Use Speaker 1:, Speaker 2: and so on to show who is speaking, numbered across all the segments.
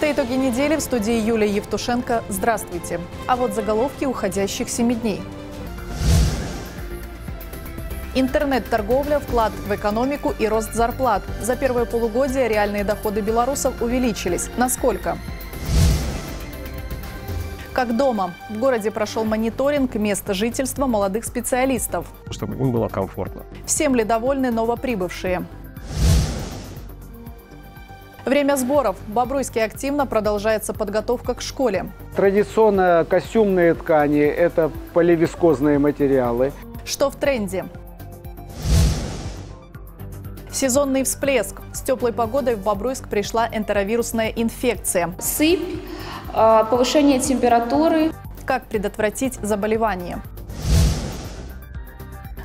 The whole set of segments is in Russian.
Speaker 1: Это итоги недели в студии Юлия Евтушенко. Здравствуйте. А вот заголовки уходящих семи дней. Интернет-торговля, вклад в экономику и рост зарплат. За первое полугодие реальные доходы белорусов увеличились. Насколько? Как дома. В городе прошел мониторинг места жительства молодых специалистов.
Speaker 2: Чтобы им было комфортно.
Speaker 1: Всем ли довольны новоприбывшие? Время сборов. В Бобруйске активно продолжается подготовка к школе.
Speaker 3: Традиционно костюмные ткани – это поливискозные материалы.
Speaker 1: Что в тренде? Сезонный всплеск. С теплой погодой в Бобруйск пришла энтеровирусная инфекция.
Speaker 4: Сыпь, а, повышение температуры.
Speaker 1: Как предотвратить заболевание?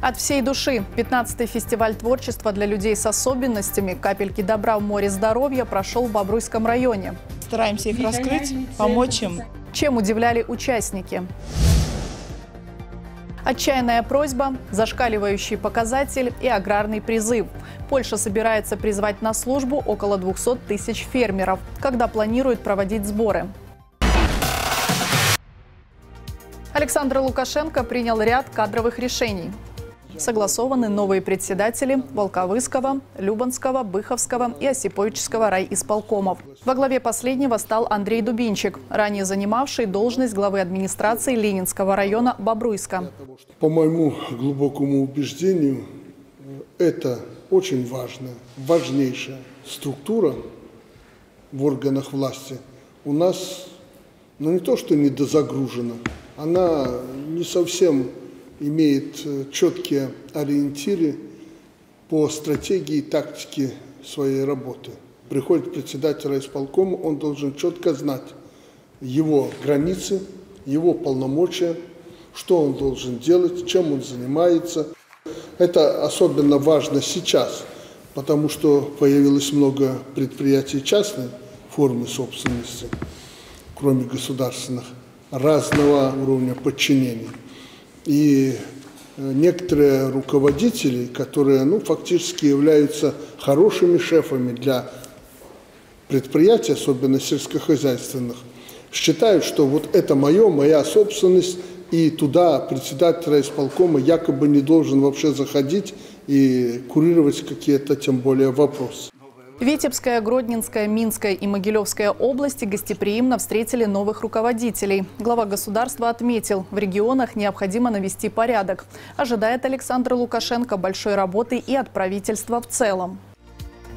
Speaker 1: От всей души 15-й фестиваль творчества для людей с особенностями «Капельки добра в море здоровья» прошел в Бобруйском районе.
Speaker 5: Стараемся их раскрыть, помочь им.
Speaker 1: Чем удивляли участники? Отчаянная просьба, зашкаливающий показатель и аграрный призыв. Польша собирается призвать на службу около 200 тысяч фермеров, когда планирует проводить сборы. Александр Лукашенко принял ряд кадровых решений. Согласованы новые председатели Волковыского, Любанского, Быховского и Осиповического райисполкомов. Во главе последнего стал Андрей Дубинчик, ранее занимавший должность главы администрации Ленинского района Бобруйска.
Speaker 6: По моему глубокому убеждению, это очень важная, важнейшая структура в органах власти у нас, ну не то что недозагружена, она не совсем имеет э, четкие ориентиры по стратегии и тактике своей работы. Приходит председатель райисполкома, он должен четко знать его границы, его полномочия, что он должен делать, чем он занимается. Это особенно важно сейчас, потому что появилось много предприятий частной формы собственности, кроме государственных, разного уровня подчинения. И э, некоторые руководители, которые ну, фактически являются хорошими шефами для предприятий, особенно сельскохозяйственных, считают, что вот это мое, моя собственность, и туда председатель райисполкома якобы не должен вообще заходить и курировать какие-то, тем более, вопросы.
Speaker 1: Витебская, Гродненская, Минская и Могилевская области гостеприимно встретили новых руководителей. Глава государства отметил, в регионах необходимо навести порядок. Ожидает Александр Лукашенко большой работы и от правительства в целом.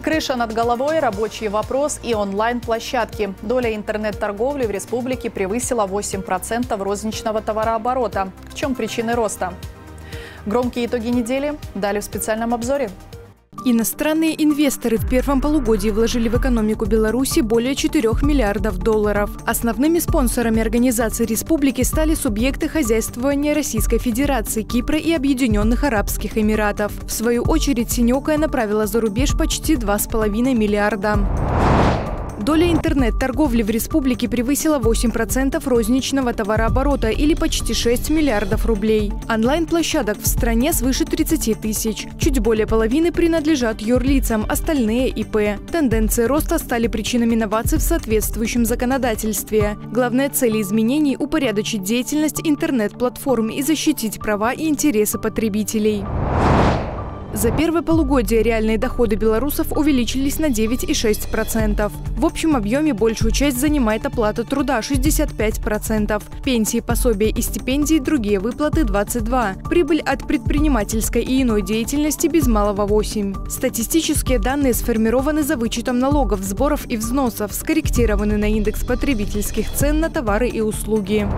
Speaker 1: Крыша над головой, рабочий вопрос и онлайн-площадки. Доля интернет-торговли в республике превысила 8% розничного товарооборота. В чем причины роста? Громкие итоги недели дали в специальном обзоре.
Speaker 7: Иностранные инвесторы в первом полугодии вложили в экономику Беларуси более 4 миллиардов долларов. Основными спонсорами организации республики стали субъекты хозяйствования Российской Федерации, Кипра и Объединенных Арабских Эмиратов. В свою очередь, Синекая направила за рубеж почти 2,5 миллиарда. Доля интернет-торговли в республике превысила 8% розничного товарооборота или почти 6 миллиардов рублей. Онлайн-площадок в стране свыше 30 тысяч. Чуть более половины принадлежат юрлицам, остальные – ИП. Тенденции роста стали причинами инноваций в соответствующем законодательстве. Главная цель изменений – упорядочить деятельность интернет-платформ и защитить права и интересы потребителей. За первое полугодие реальные доходы белорусов увеличились на 9,6%. В общем объеме большую часть занимает оплата труда – 65%, пенсии, пособия и стипендии, другие выплаты – 22%, прибыль от предпринимательской и иной деятельности без малого 8%. Статистические данные сформированы за вычетом налогов, сборов и взносов, скорректированы на индекс потребительских цен на товары и услуги.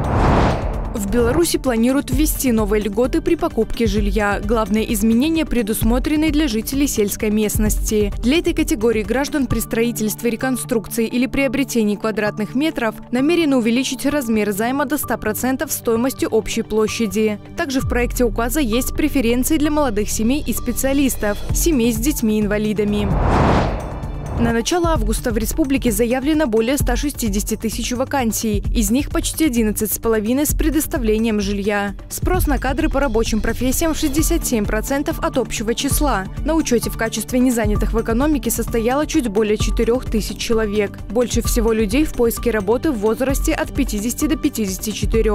Speaker 7: В Беларуси планируют ввести новые льготы при покупке жилья. Главные изменения предусмотрены для жителей сельской местности. Для этой категории граждан при строительстве, реконструкции или приобретении квадратных метров намерены увеличить размер займа до 100% стоимости общей площади. Также в проекте указа есть преференции для молодых семей и специалистов, семей с детьми-инвалидами. На начало августа в республике заявлено более 160 тысяч вакансий. Из них почти 11,5 с предоставлением жилья. Спрос на кадры по рабочим профессиям 67% от общего числа. На учете в качестве незанятых в экономике состояло чуть более 4 тысяч человек. Больше всего людей в поиске работы в возрасте от 50 до 54.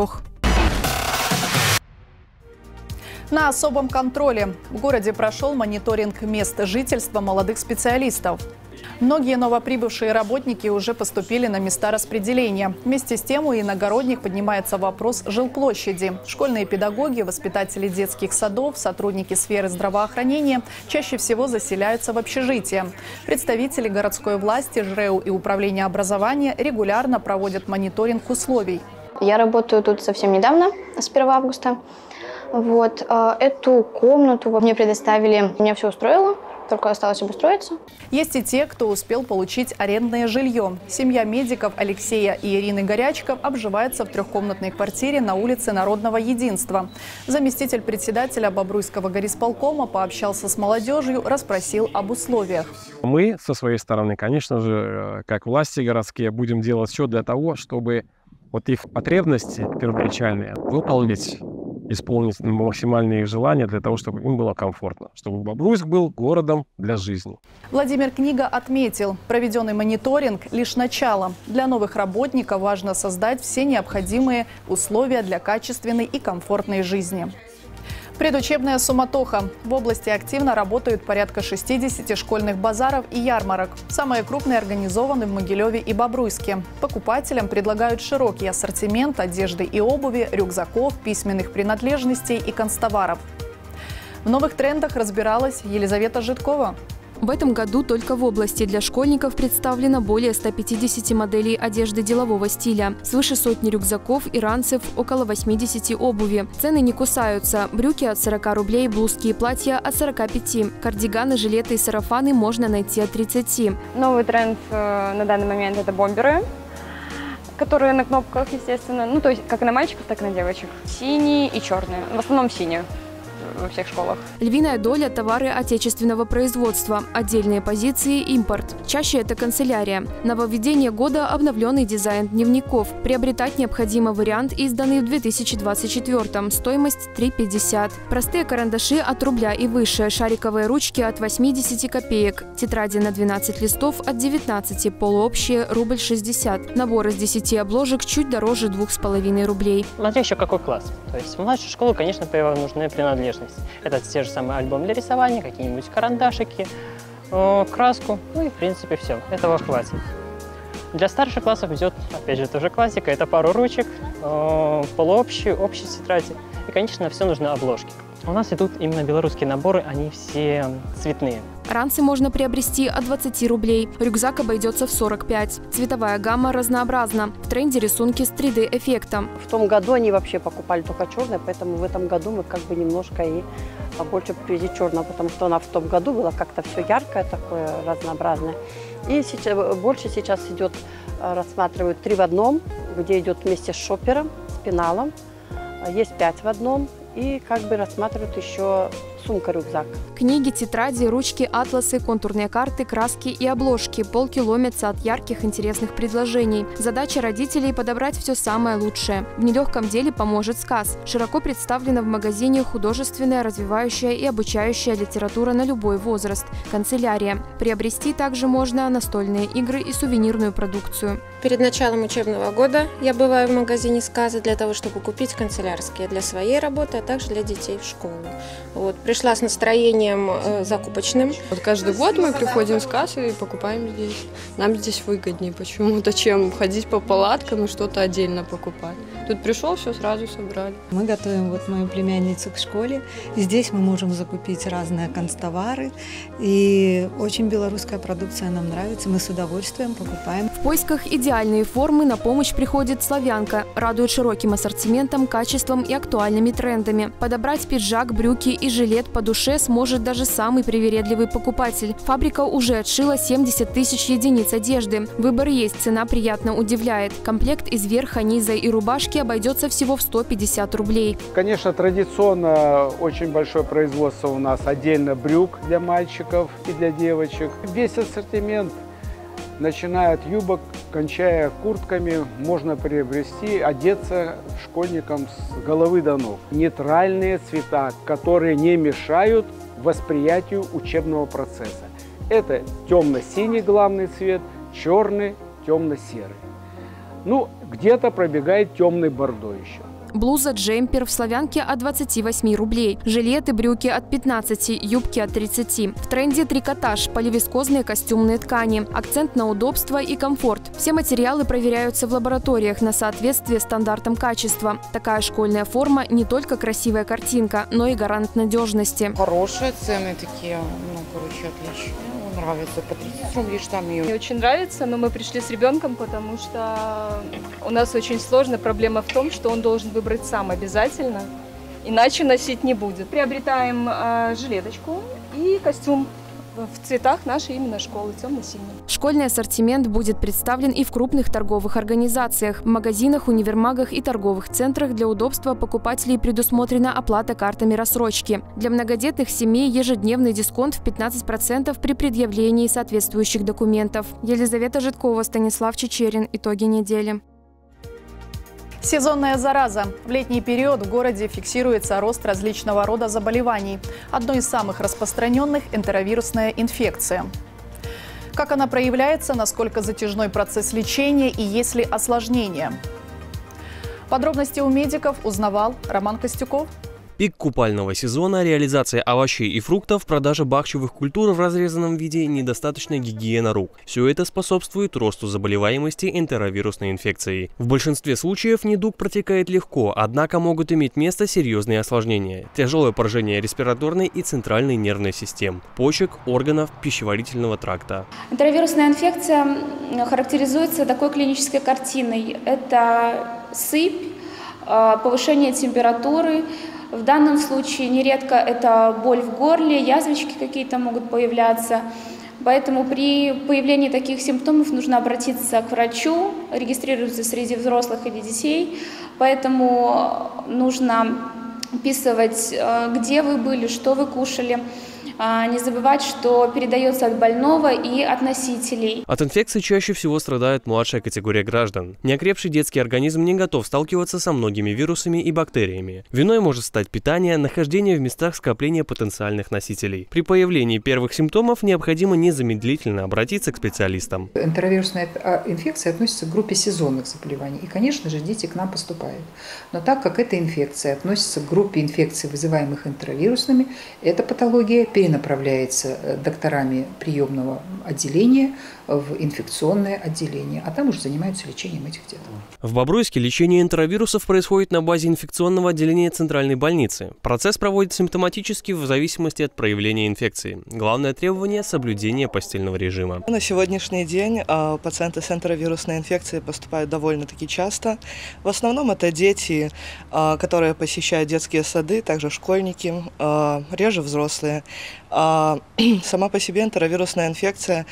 Speaker 1: На особом контроле в городе прошел мониторинг мест жительства молодых специалистов. Многие новоприбывшие работники уже поступили на места распределения. Вместе с тем у иногородних поднимается вопрос жилплощади. Школьные педагоги, воспитатели детских садов, сотрудники сферы здравоохранения чаще всего заселяются в общежитие. Представители городской власти, ЖРЭУ и Управления образования регулярно проводят мониторинг условий.
Speaker 2: Я работаю тут совсем недавно, с 1 августа. Вот, э, эту комнату мне предоставили, меня все устроило только осталось обустроиться.
Speaker 1: Есть и те, кто успел получить арендное жилье. Семья медиков Алексея и Ирины Горячков обживается в трехкомнатной квартире на улице Народного Единства. Заместитель председателя Бобруйского горисполкома пообщался с молодежью, расспросил об условиях.
Speaker 8: Мы со своей стороны, конечно же, э, как власти городские, будем делать все для того, чтобы вот их потребности первоначальные выполнить исполнить максимальные их желания для того, чтобы им было комфортно, чтобы Бобруйск был городом для жизни.
Speaker 1: Владимир Книга отметил, проведенный мониторинг – лишь начало. Для новых работников важно создать все необходимые условия для качественной и комфортной жизни. Предучебная суматоха. В области активно работают порядка 60 школьных базаров и ярмарок. Самые крупные организованы в Могилеве и Бобруйске. Покупателям предлагают широкий ассортимент одежды и обуви, рюкзаков, письменных принадлежностей и констоваров. В новых трендах разбиралась Елизавета Житкова.
Speaker 9: В этом году только в области для школьников представлено более 150 моделей одежды делового стиля, свыше сотни рюкзаков и ранцев, около 80 обуви. Цены не кусаются. Брюки от 40 рублей, блузки и платья от 45. Кардиганы, жилеты и сарафаны можно найти от 30.
Speaker 2: Новый тренд э, на данный момент – это бомберы которые на кнопках, естественно. Ну, то есть как на мальчиков, так и на девочек. Синие и черные. В основном синие во всех школах.
Speaker 9: Львиная доля – товары отечественного производства, отдельные позиции – импорт. Чаще это канцелярия. Нововведение года – обновленный дизайн дневников. Приобретать необходимо вариант, изданный в 2024 стоимость 3,50. Простые карандаши от рубля и выше, шариковые ручки от 80 копеек, тетради на 12 листов от 19, полуобщие – рубль 60. Набор из 10 обложек чуть дороже 2,5 рублей.
Speaker 10: Смотри еще какой класс. То есть в младшую школу, конечно, нужны принадлежности возможность. Это те же самые альбомы для рисования, какие-нибудь карандашики, краску, ну и в принципе все. Этого хватит. Для старших классов идет, опять же, тоже классика. Это пару ручек, полуобщие, общие тетради. И, конечно, все нужны обложки. У нас идут именно белорусские наборы, они все цветные.
Speaker 9: Ранцы можно приобрести от 20 рублей. Рюкзак обойдется в 45. Цветовая гамма разнообразна. В тренде рисунки с 3D-эффектом.
Speaker 11: В том году они вообще покупали только черное, поэтому в этом году мы как бы немножко и побольше привезли черного, потому что она в том году была как-то все яркое такое, разнообразное. И сейчас, больше сейчас идет, э, рассматривают три в одном, где идет вместе с шопером, с пеналом. Есть пять в одном и как бы рассматривают еще сумка-рюкзак.
Speaker 9: Книги, тетради, ручки, атласы, контурные карты, краски и обложки. Полки ломятся от ярких интересных предложений. Задача родителей – подобрать все самое лучшее. В нелегком деле поможет сказ. Широко представлена в магазине художественная, развивающая и обучающая литература на любой возраст. Канцелярия. Приобрести также можно настольные игры и сувенирную продукцию.
Speaker 12: Перед началом учебного года я бываю в магазине сказа для того, чтобы купить канцелярские для своей работы, а также для детей в школу. Вот пришла с настроением э, закупочным.
Speaker 13: Вот каждый год мы приходим с кассы и покупаем здесь. Нам здесь выгоднее почему-то, чем ходить по палаткам и что-то отдельно покупать. Тут пришел, все сразу собрали.
Speaker 14: Мы готовим вот мою племянницу к школе. И здесь мы можем закупить разные констовары. И очень белорусская продукция нам нравится. Мы с удовольствием покупаем.
Speaker 9: В поисках идеальной формы на помощь приходит славянка. Радует широким ассортиментом, качеством и актуальными трендами. Подобрать пиджак, брюки и жилет по душе сможет даже самый привередливый покупатель. Фабрика уже отшила 70 тысяч единиц одежды. Выбор есть, цена приятно удивляет. Комплект из верха, низа и рубашки обойдется всего в 150 рублей.
Speaker 3: Конечно, традиционно очень большое производство у нас отдельно брюк для мальчиков и для девочек. Весь ассортимент начиная от юбок, кончая куртками, можно приобрести, одеться школьникам с головы до ног. Нейтральные цвета, которые не мешают восприятию учебного процесса. Это темно-синий главный цвет, черный, темно-серый. Ну, где-то пробегает темный бордо еще.
Speaker 9: Блуза, джемпер в «Славянке» от 28 рублей. Жилеты, брюки от 15, юбки от 30. В тренде трикотаж, поливискозные костюмные ткани. Акцент на удобство и комфорт. Все материалы проверяются в лабораториях на соответствие стандартам качества. Такая школьная форма не только красивая картинка, но и гарант надежности.
Speaker 15: Хорошие цены такие, ну, короче, отлично нравится. По 30 рублей штаны.
Speaker 2: Мне очень нравится, но мы пришли с ребенком, потому что у нас очень сложная проблема в том, что он должен выбрать сам обязательно, иначе носить не будет. Приобретаем э, жилеточку и костюм в цветах нашей именно школы, темно-синий.
Speaker 9: Школьный ассортимент будет представлен и в крупных торговых организациях. Магазинах, универмагах и торговых центрах для удобства покупателей предусмотрена оплата картами рассрочки. Для многодетных семей ежедневный дисконт в 15% при предъявлении соответствующих документов. Елизавета Житкова, Станислав Чечерин. Итоги недели.
Speaker 1: Сезонная зараза. В летний период в городе фиксируется рост различного рода заболеваний. Одной из самых распространенных – энтеровирусная инфекция. Как она проявляется, насколько затяжной процесс лечения и есть ли осложнения? Подробности у медиков узнавал Роман Костюков.
Speaker 16: Пик купального сезона, реализация овощей и фруктов, продажа бахчевых культур в разрезанном виде, недостаточная гигиена рук. Все это способствует росту заболеваемости энтеровирусной инфекцией. В большинстве случаев недуг протекает легко, однако могут иметь место серьезные осложнения. Тяжелое поражение респираторной и центральной нервной систем, почек, органов пищеварительного тракта.
Speaker 4: Энтеровирусная инфекция характеризуется такой клинической картиной. Это сыпь, а, повышение температуры, в данном случае нередко это боль в горле, язвочки какие-то могут появляться. Поэтому при появлении таких симптомов нужно обратиться к врачу, регистрироваться среди взрослых или детей. Поэтому нужно описывать, э, где вы были, что вы кушали, не забывать, что передается от больного и от носителей.
Speaker 16: От инфекции чаще всего страдает младшая категория граждан. Неокрепший детский организм не готов сталкиваться со многими вирусами и бактериями. Виной может стать питание, нахождение в местах скопления потенциальных носителей. При появлении первых симптомов необходимо незамедлительно обратиться к специалистам.
Speaker 17: Энтеровирусная а, инфекция относится к группе сезонных заболеваний. И, конечно же, дети к нам поступают. Но так как эта инфекция относится к группе инфекций, вызываемых энтеровирусными, эта патология перенаправляется э, докторами приемного отделения в инфекционное отделение, а там уже занимаются лечением этих деток.
Speaker 16: В Бобруйске лечение энтеровирусов происходит на базе инфекционного отделения Центральной больницы. Процесс проводит симптоматически в зависимости от проявления инфекции. Главное требование – соблюдение постельного режима.
Speaker 18: На сегодняшний день а, пациенты с энтеровирусной инфекцией поступают довольно-таки часто. В основном это дети, а, которые посещают детские сады, также школьники, а, реже взрослые. Сама по себе энтеровирусная инфекция,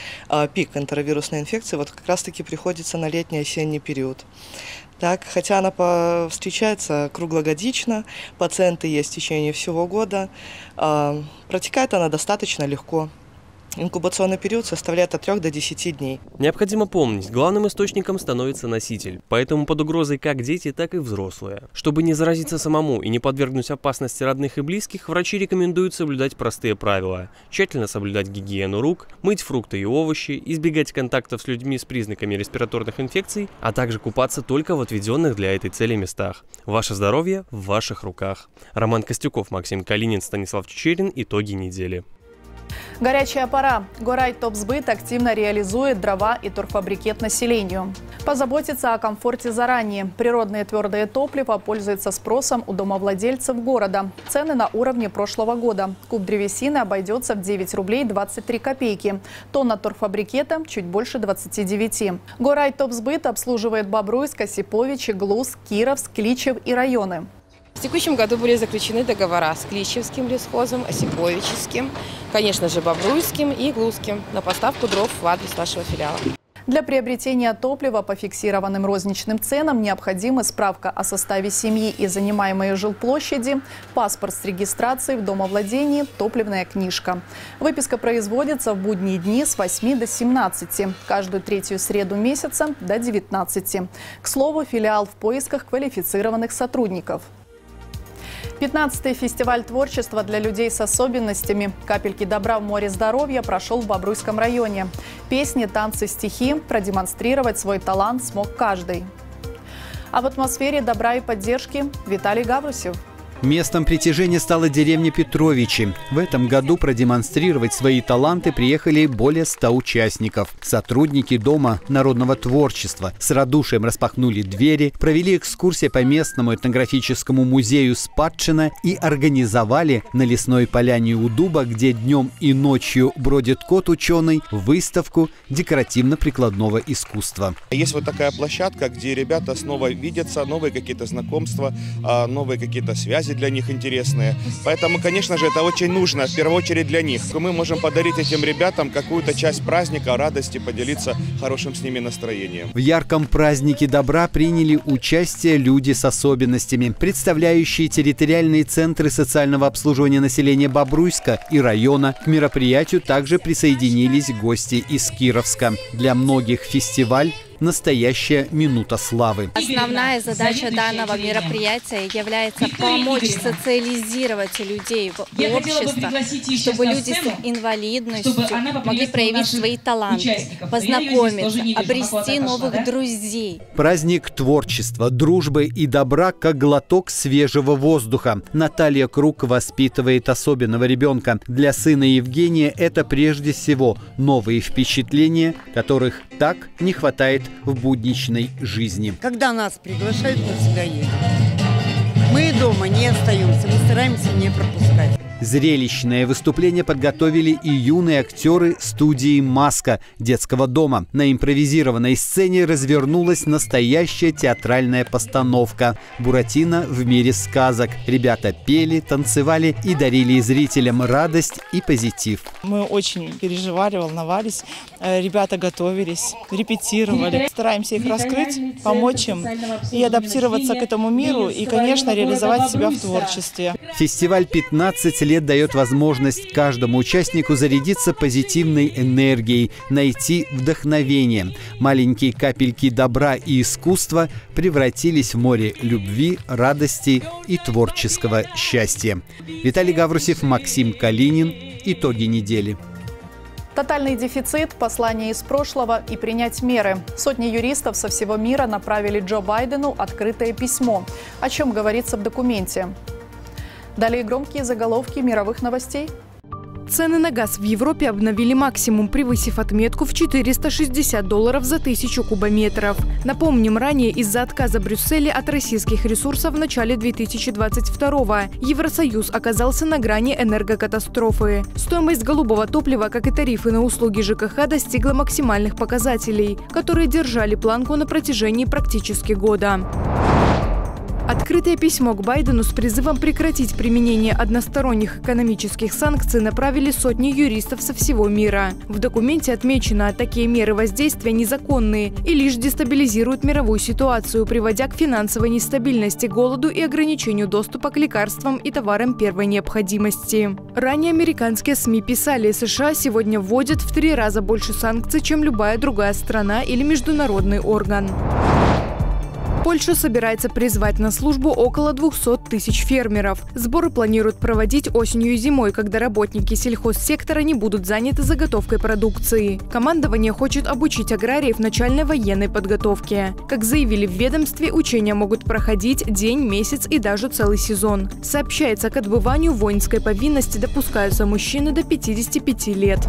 Speaker 18: пик энтеровирусной инфекции вот как раз-таки приходится на летний осенний период. Так, хотя она встречается круглогодично, пациенты есть в течение всего года, э, протекает она достаточно легко. Инкубационный период составляет от 3 до 10 дней.
Speaker 16: Необходимо помнить, главным источником становится носитель, поэтому под угрозой как дети, так и взрослые. Чтобы не заразиться самому и не подвергнуть опасности родных и близких, врачи рекомендуют соблюдать простые правила. Тщательно соблюдать гигиену рук, мыть фрукты и овощи, избегать контактов с людьми с признаками респираторных инфекций, а также купаться только в отведенных для этой цели местах. Ваше здоровье в ваших руках. Роман Костюков, Максим Калинин, Станислав Чечерин. Итоги недели.
Speaker 1: Горячая пора. Горай Топсбыт активно реализует дрова и турфабрикет населению. Позаботиться о комфорте заранее. Природное твердое топливо пользуется спросом у домовладельцев города. Цены на уровне прошлого года. Куб древесины обойдется в 9 рублей 23 копейки. Тонна турфабрикета чуть больше 29. Горай Топсбыт обслуживает Бобруйск, Осипович, Глус, Кировск, Кличев и районы.
Speaker 19: Текущем году были заключены договора с Кличевским лесхозом, Осиповическим, конечно же, Бобруйским и Глузским на поставку дров в адрес нашего филиала.
Speaker 1: Для приобретения топлива по фиксированным розничным ценам необходима справка о составе семьи и занимаемой жилплощади, паспорт с регистрацией в домовладении, топливная книжка. Выписка производится в будние дни с 8 до 17, каждую третью среду месяца до 19. К слову, филиал в поисках квалифицированных сотрудников. 15-й фестиваль творчества для людей с особенностями «Капельки добра в море здоровья» прошел в Бобруйском районе. Песни, танцы, стихи продемонстрировать свой талант смог каждый. А в атмосфере добра и поддержки Виталий Гаврусев –
Speaker 20: Местом притяжения стала деревня Петровичи. В этом году продемонстрировать свои таланты приехали более 100 участников. Сотрудники Дома народного творчества с радушием распахнули двери, провели экскурсии по местному этнографическому музею Спадшина и организовали на лесной поляне у Дуба, где днем и ночью бродит кот ученый, выставку декоративно-прикладного искусства.
Speaker 21: Есть вот такая площадка, где ребята снова видятся, новые какие-то знакомства, а, новые какие-то связи для них интересные. Поэтому, конечно же, это очень нужно, в первую очередь для них. Мы можем подарить этим ребятам какую-то часть праздника, радости, поделиться хорошим с ними настроением.
Speaker 20: В ярком празднике добра приняли участие люди с особенностями, представляющие территориальные центры социального обслуживания населения Бобруйска и района. К мероприятию также присоединились гости из Кировска. Для многих фестиваль настоящая минута славы.
Speaker 22: Основная задача данного мероприятия является помочь социализировать людей в общество, чтобы люди с инвалидностью могли проявить свои таланты, познакомиться, обрести новых друзей.
Speaker 20: Праздник творчества, дружбы и добра как глоток свежего воздуха. Наталья Круг воспитывает особенного ребенка. Для сына Евгения это прежде всего новые впечатления, которых так не хватает в будничной жизни.
Speaker 23: Когда нас приглашают, мы всегда едем. Мы дома не остаемся, мы стараемся не пропускать.
Speaker 20: Зрелищное выступление подготовили и юные актеры студии «Маска» детского дома. На импровизированной сцене развернулась настоящая театральная постановка «Буратино в мире сказок». Ребята пели, танцевали и дарили зрителям радость и позитив.
Speaker 5: Мы очень переживали, волновались. Э, ребята готовились, репетировали. Стараемся их раскрыть, помочь им и адаптироваться к этому миру и, конечно, реализовать себя в творчестве.
Speaker 20: Фестиваль «15 лет» дает возможность каждому участнику зарядиться позитивной энергией, найти вдохновение. Маленькие капельки добра и искусства превратились в море любви, радости и творческого счастья. Виталий Гаврусев, Максим Калинин. Итоги недели.
Speaker 1: Тотальный дефицит, послание из прошлого и принять меры. Сотни юристов со всего мира направили Джо Байдену открытое письмо. О чем говорится в документе? Далее громкие заголовки мировых новостей.
Speaker 7: Цены на газ в Европе обновили максимум, превысив отметку в 460 долларов за тысячу кубометров. Напомним, ранее из-за отказа Брюсселя от российских ресурсов в начале 2022 Евросоюз оказался на грани энергокатастрофы. Стоимость голубого топлива, как и тарифы на услуги ЖКХ, достигла максимальных показателей, которые держали планку на протяжении практически года. Открытое письмо к Байдену с призывом прекратить применение односторонних экономических санкций направили сотни юристов со всего мира. В документе отмечено, такие меры воздействия незаконные и лишь дестабилизируют мировую ситуацию, приводя к финансовой нестабильности, голоду и ограничению доступа к лекарствам и товарам первой необходимости. Ранее американские СМИ писали, США сегодня вводят в три раза больше санкций, чем любая другая страна или международный орган. Польша собирается призвать на службу около 200 тысяч фермеров. Сборы планируют проводить осенью и зимой, когда работники сельхозсектора не будут заняты заготовкой продукции. Командование хочет обучить аграриев начальной военной подготовке. Как заявили в ведомстве, учения могут проходить день, месяц и даже целый сезон. Сообщается, к отбыванию воинской повинности допускаются мужчины до 55 лет.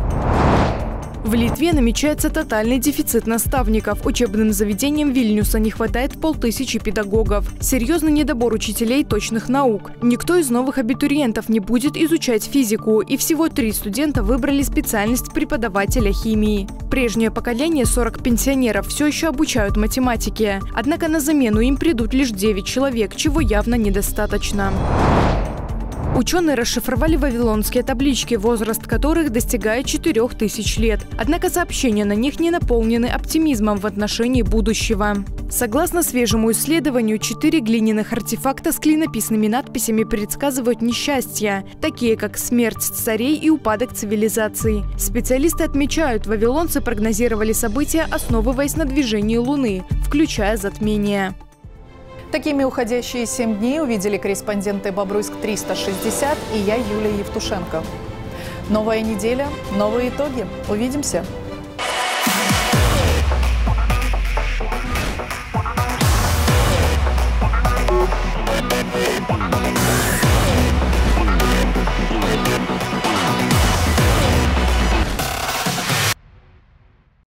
Speaker 7: В Литве намечается тотальный дефицит наставников. Учебным заведениям Вильнюса не хватает полтысячи педагогов. Серьезный недобор учителей точных наук. Никто из новых абитуриентов не будет изучать физику, и всего три студента выбрали специальность преподавателя химии. Прежнее поколение 40 пенсионеров все еще обучают математике. Однако на замену им придут лишь 9 человек, чего явно недостаточно. Ученые расшифровали вавилонские таблички, возраст которых достигает 4000 лет. Однако сообщения на них не наполнены оптимизмом в отношении будущего. Согласно свежему исследованию, четыре глиняных артефакта с клинописными надписями предсказывают несчастья, такие как смерть царей и упадок цивилизации. Специалисты отмечают, вавилонцы прогнозировали события, основываясь на движении Луны, включая затмение.
Speaker 1: Такими уходящие семь дней увидели корреспонденты «Бобруйск-360» и я, Юлия Евтушенко. Новая неделя, новые итоги. Увидимся!